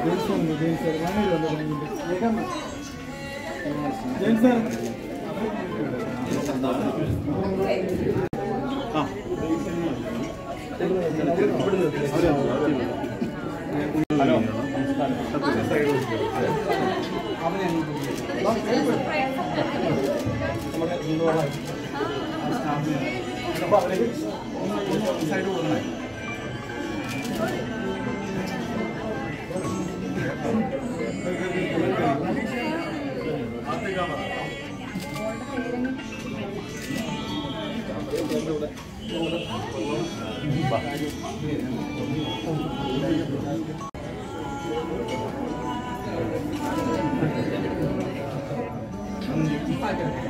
తెలుస్తుంది దేని సార్ కానీ రెండు మంది ఏకమ్మా దేని సార్ హలో నమస్కారం సైడ్ ఉన్నాయి 快点来。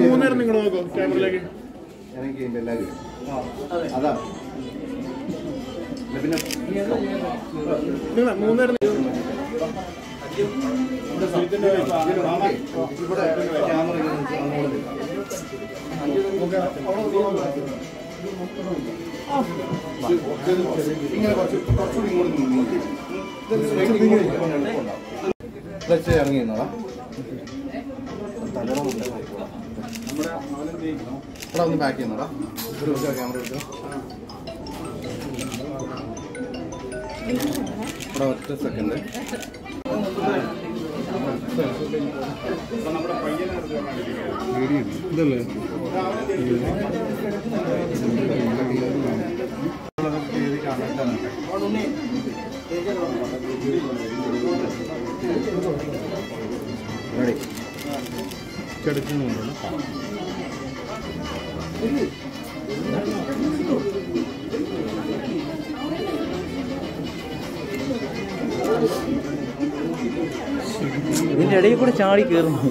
മൂന്നേരം നിങ്ങൾ നോക്കൂ. ക്യാമറയിലേക്ക്. എനിക്ക് എല്ലാവരും. അതാ. പിന്നെ മൂന്നേരം ഇവിടെ ഇങ്ങോട്ട് ഒന്ന് പാക്ക് ചെയ്യുന്നോടാ? ഒരു ക്യാമറ എടുത്തോ? എടാ ഒറ്റ സെക്കൻഡ് ഇതല്ലേ റെഡി ഇതിന്റെ ഇടയിൽ കൂടെ ചാടി കയറുന്നു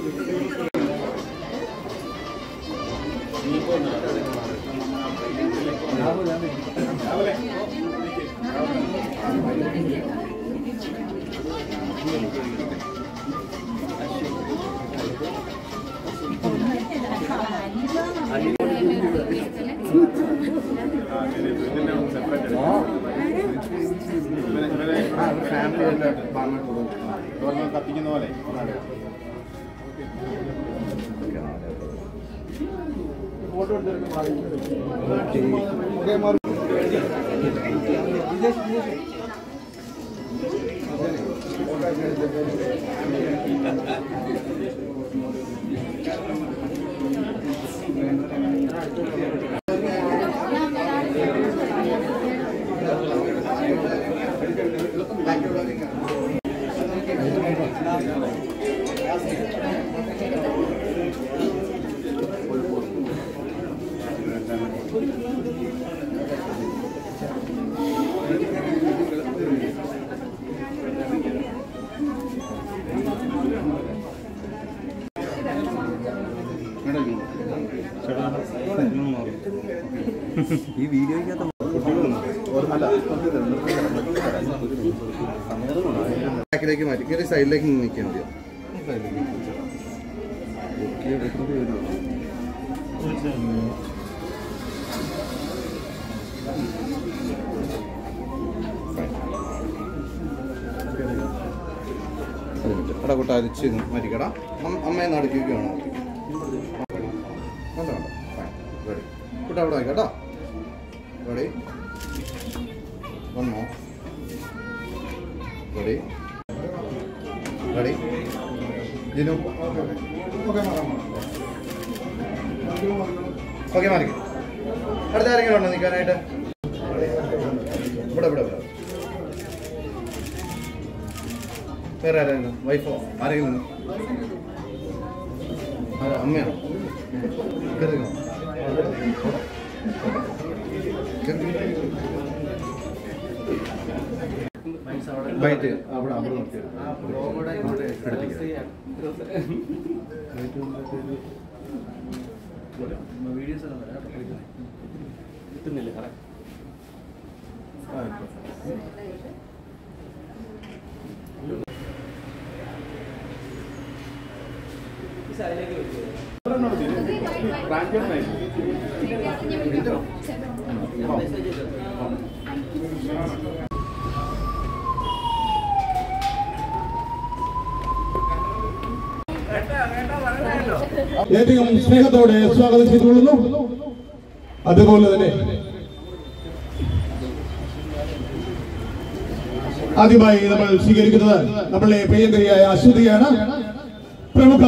ഫാമിലി ആയിട്ട് പറഞ്ഞിട്ട് ഓർമ്മ കത്തിക്കുന്ന പോലെ. ഓക്കെ. ഈ വീഡിയോയ്ക്കകത്ത് ബാക്കിലേക്ക് മാറ്റി കയറി സൈഡിലേക്ക് നിൽക്കാൻ മതിയോ എടാ കൂട്ട അരിച്ച് മരിക്കടാ അമ്മയെ ready know? Okay, okay, Jinu okay മാറി. അടുത്ത ആരെങ്കിലും ഉണ്ടോ നിൽക്കാനായിട്ട്? ഇവിടെ ഇവിടെ ഇവിടെ. വേറെ ആരായിരുന്നു വൈഫോ ആരെങ്കിലും? അമ്മയാണോ കയറിയോ ബൈറ്റ് അവിടെ അവിടെ നിർത്തി കിട്ടുന്നില്ല സാറേ ഏറ്റവും സ്നേഹത്തോടെ സ്വാഗതം ചെയ്തുകൊള്ളുന്നു. അതുപോലെ തന്നെ ആദ്യമായി നമ്മൾ സ്വീകരിക്കുന്നത് നമ്മളെ പ്രിയങ്കരിയായ അശ്വതിയാണ്. പ്രമുഖ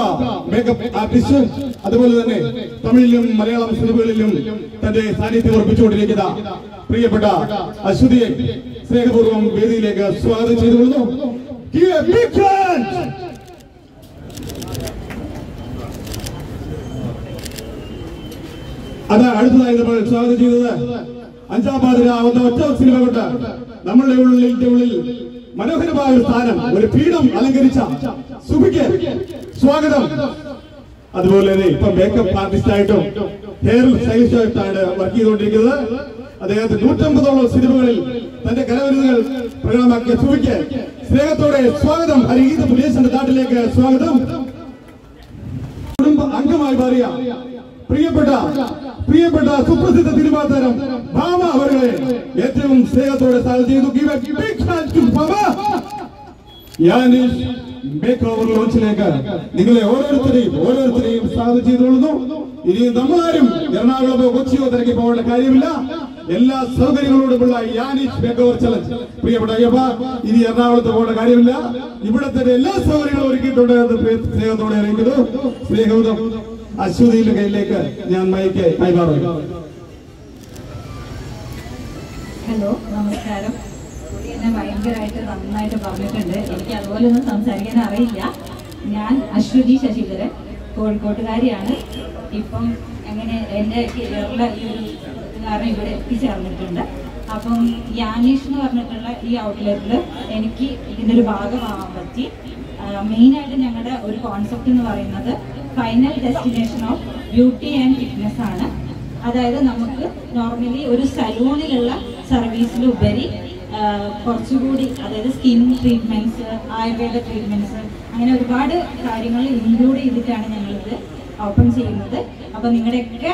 മേക്കപ്പ് ആർട്ടിസ്റ്റ് അതുപോലെ തന്നെ തമിഴിലും മലയാളം സിനിമകളിലും തന്റെ സാന്നിധ്യം ഉറപ്പിച്ചുകൊണ്ടിരിക്കുന്ന പ്രിയപ്പെട്ട അശ്വതിയെ സ്നേഹപൂർവം വേദിയിലേക്ക് സ്വാഗതം ചെയ്തുകൊള്ളുന്നു! അത് അടുത്തതായി നമ്മൾ സ്വാഗതം ചെയ്തത് അഞ്ചാം പാതിര പാതിരാവുന്ന ഒറ്റ സിനിമ കൊണ്ട് നമ്മളുടെ ഉള്ളിന്റെ ഉള്ളിൽ മനോഹരമായ ഒരു സ്ഥാനം ഒരു പീഠം അലങ്കരിച്ച സുഭിക്ക് സ്വാഗതം അതുപോലെ തന്നെ ഇപ്പൊ മേക്കപ്പ് ആർട്ടിസ്റ്റ് ആയിട്ടും ഹെയർ സ്റ്റൈലിസ്റ്റ് ആയിട്ടാണ് വർക്ക് ചെയ്തുകൊണ്ടിരിക്കുന്നത്. അദ്ദേഹത്തെ നൂറ്റമ്പതോളം സിനിമകളിൽ തന്റെ കലാവിരുന്നുകൾ പ്രകടമാക്കിയ സുഭിക്ക് സ്നേഹത്തോടെ സ്വാഗതം. ഹരിഗീത പുലേശന്റെ നാട്ടിലേക്ക് സ്വാഗതം. കുടുംബ അംഗമായി മാറിയ പ്രിയപ്പെട്ട പ്രിയപ്പെട്ട സുപ്രസിദ്ധ തിരുവാതാരം ഭാമ അവരെ ഏറ്റവും സ്നേഹത്തോടെ സ്വാഗതം ചെയ്തു. Give മേക്ക് ഓവർ ലോഞ്ചിലേക്ക് നിങ്ങളെ ഓരോരുത്തരെയും ഓരോരുത്തരെയും സ്വാഗതം ചെയ്തുകൊള്ളുന്നു ഇനി നമ്മളാരും എറണാകുളമോ കൊച്ചിയോ തിരക്കി പോകേണ്ട കാര്യമില്ല. എല്ലാ സൗകര്യങ്ങളോടുമുള്ള യാനിഷ് മേക്ക് ഓവർ ചലഞ്ച് പ്രിയപ്പെട്ട അയ്യപ്പ ഇനി എറണാകുളത്ത് പോകേണ്ട കാര്യമില്ല. ഇവിടെ തന്നെ എല്ലാ സൗകര്യങ്ങളും ഒരുക്കിയിട്ടുണ്ട് എന്ന് സ്നേഹത്തോടെ അറിയിക്കുന്നു. സ്നേഹവും അശ്വതിയുടെ കയ്യിലേക്ക് ഞാൻ മൈക്ക് കൈമാറുന്നു. ഹലോ നമസ്കാരം. എന്നെ ഭയങ്കരമായിട്ട് നന്നായിട്ട് പറഞ്ഞിട്ടുണ്ട്. എനിക്ക് അതുപോലെ ഒന്നും സംസാരിക്കാൻ അറിയില്ല. ഞാൻ അശ്വതി ശശിധരൻ കോഴിക്കോട്ടുകാരിയാണ്. ഇപ്പം അങ്ങനെ എന്റെ കേരള ഈ ഒരു കാരണം ഇവിടെ എത്തിച്ചേർന്നിട്ടുണ്ട്. അപ്പം യാനീഷ് എന്ന് പറഞ്ഞിട്ടുള്ള ഈ ഔട്ട്ലെറ്റിൽ എനിക്ക് ഇതിന്റെ ഒരു ഭാഗമാവാൻ പറ്റി. മെയിനായിട്ട് ഞങ്ങളുടെ ഒരു കോൺസെപ്റ്റ് എന്ന് പറയുന്നത് final destination of beauty and fitness ആണ്. അതായത് നമുക്ക് നോർമലി ഒരു സലൂണിലുള്ള സർവീസിലുപരി കുറച്ചുകൂടി അതായത് സ്കിൻ ട്രീറ്റ്മെന്റ്സ് ആയുർവേദ ട്രീറ്റ്മെന്റ്സ് അങ്ങനെ ഒരുപാട് കാര്യങ്ങൾ ഇൻക്ലൂഡ് ചെയ്തിട്ടാണ് ഞങ്ങളിത് ഓപ്പൺ ചെയ്യുന്നത്. അപ്പോൾ നിങ്ങളുടെയൊക്കെ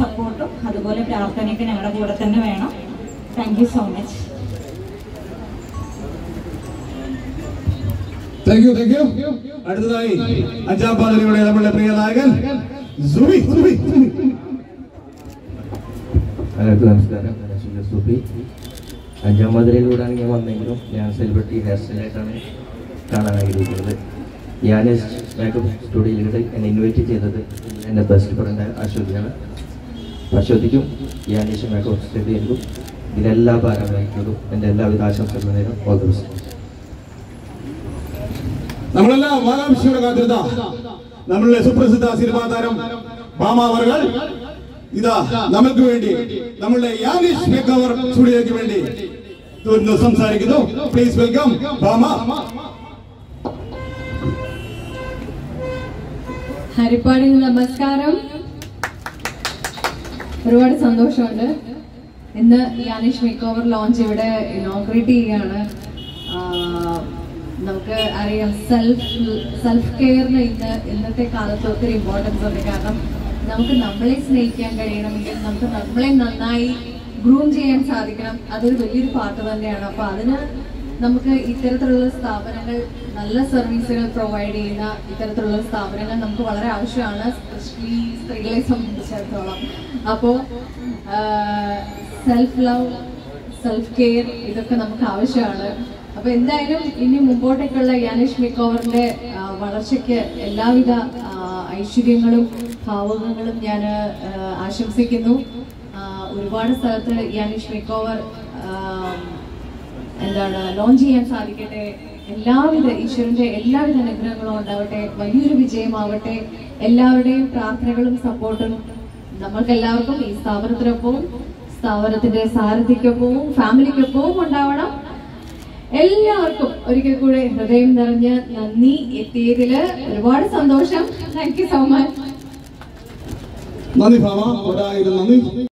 സപ്പോർട്ടും അതുപോലെ പ്രാർത്ഥനയൊക്കെ ഞങ്ങളുടെ കൂടെ തന്നെ വേണം. Thank so much thank you thank you അടുത്തതായി അഞ്ചാം പാതിരിയുടെ നമ്മുടെ പ്രിയ നായകൻ സുബി സുബി. എല്ലാവർക്കും നമസ്കാരം. സുബി അഞ്ചാം മധുരയിലൂടെയാണ് ഞാൻ വന്നെങ്കിലും ഞാൻ സെലിബ്രിറ്റി ഹെയർ സ്റ്റൈലായിട്ടാണ് കാണാൻ ആഗ്രഹിക്കുന്നത് ഞാൻ മേക്കപ്പ് സ്റ്റുഡിയോയിലൂടെ എന്നെ ഇൻവൈറ്റ് ചെയ്തത് എന്റെ ബെസ്റ്റ് ഫ്രണ്ട് അശ്വതിയാണ്. അശ്വതിക്കും യാനേഷ് മേക്കപ്പ് സ്റ്റുഡിയോയിലും ഇതിനെല്ലാ ഭാരവാഹികളും എന്റെ എല്ലാവിധ ആശംസകളും നേരം ഓൾ ദ ബെസ്റ്റ് നമ്മളെല്ലാം വാരാംശിയുടെ കാത്തിരുന്ന നമ്മളുടെ സുപ്രസിദ്ധ സിനിമാ താരം ഭാമ അവർകൾ ഇതാ നമുക്ക് വേണ്ടി നമ്മളുടെ യാനിഷ് മേക്കവർ സ്റ്റുഡിയോയ്ക്ക് വേണ്ടി. ഇന്ന് സംസാരിക്കുന്നു. പ്ലീസ് വെൽക്കം ഭാമ ഹരിപ്പാടിൽ നമസ്കാരം. ഒരുപാട് സന്തോഷമുണ്ട്. ഇന്ന് യാനിഷ് മേക്ക് ഓവർ ലോഞ്ച് ഇവിടെ ഇനോഗ്രേറ്റ് ചെയ്യുകയാണ്. നമുക്ക് അറിയാം സെൽഫ് സെൽഫ് കെയറിന് ഇന്ന് ഇന്നത്തെ കാലത്ത് ഒത്തിരി ഇമ്പോർട്ടൻസ് ഉണ്ട്. കാരണം നമുക്ക് നമ്മളെ സ്നേഹിക്കാൻ കഴിയണമെങ്കിൽ നമുക്ക് നമ്മളെ നന്നായി ഗ്രൂം ചെയ്യാൻ സാധിക്കണം. അതൊരു വലിയൊരു പാർട്ട് തന്നെയാണ്. അപ്പൊ അതിന് നമുക്ക് ഇത്തരത്തിലുള്ള സ്ഥാപനങ്ങൾ നല്ല സർവീസുകൾ പ്രൊവൈഡ് ചെയ്യുന്ന ഇത്തരത്തിലുള്ള സ്ഥാപനങ്ങൾ നമുക്ക് വളരെ ആവശ്യമാണ്. സ്പെഷ്യലി സ്ത്രീകളെ സംബന്ധിച്ചിടത്തോളം. അപ്പോൾ സെൽഫ് ലവ് സെൽഫ് കെയർ ഇതൊക്കെ നമുക്ക് ആവശ്യമാണ്. അപ്പൊ എന്തായാലും ഇനി മുമ്പോട്ടേക്കുള്ള യാനിഷ് മിക്കോവറിന്റെ വളർച്ചയ്ക്ക് എല്ലാവിധ ഐശ്വര്യങ്ങളും ഭാവുകങ്ങളും ഞാൻ ആശംസിക്കുന്നു. ഒരുപാട് സ്ഥലത്ത് യാനിഷ് മേക്ക് ഓവർ എന്താണ് ലോഞ്ച് ചെയ്യാൻ സാധിക്കട്ടെ. എല്ലാവിധ ഈശ്വരന്റെ എല്ലാവിധ അനുഗ്രഹങ്ങളും ഉണ്ടാവട്ടെ. വലിയൊരു വിജയമാവട്ടെ. എല്ലാവരുടെയും പ്രാർത്ഥനകളും സപ്പോർട്ടും നമ്മൾക്ക് എല്ലാവർക്കും ഈ സ്ഥാപനത്തിനൊപ്പവും സ്ഥാപനത്തിന്റെ സാരഥിക്കൊപ്പവും ഫാമിലിക്കൊപ്പവും ഉണ്ടാവണം. എല്ലാവർക്കും ഒരിക്കൽ കൂടെ ഹൃദയം നിറഞ്ഞ് നന്ദി എത്തിയതിൽ ഒരുപാട് സന്തോഷം. താങ്ക് സോ മച്ച് നന്ദി ഭാമ ഒരായിരം നന്ദി